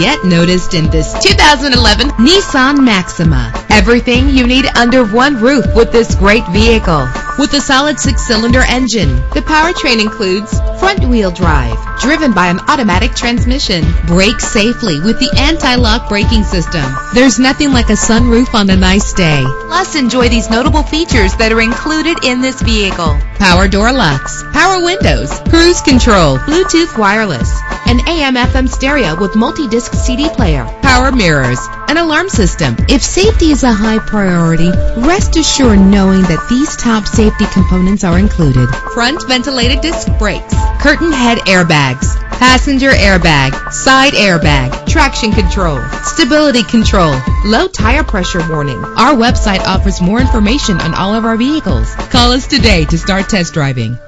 Get noticed in this 2011 Nissan Maxima. Everything you need under one roof with this great vehicle. With a solid six-cylinder engine, the powertrain includes front-wheel drive, driven by an automatic transmission. Brake safely with the anti-lock braking system. There's nothing like a sunroof on a nice day. Plus, enjoy these notable features that are included in this vehicle. Power door locks, power windows, cruise control, Bluetooth wireless, an AM FM stereo with multi-disc CD player, power mirrors, an alarm system. If safety is a high priority, rest assured knowing that these top safety components are included. Front ventilated disc brakes, curtain head airbags, passenger airbag, side airbag, traction control, stability control, low tire pressure warning. Our website offers more information on all of our vehicles. Call us today to start test driving.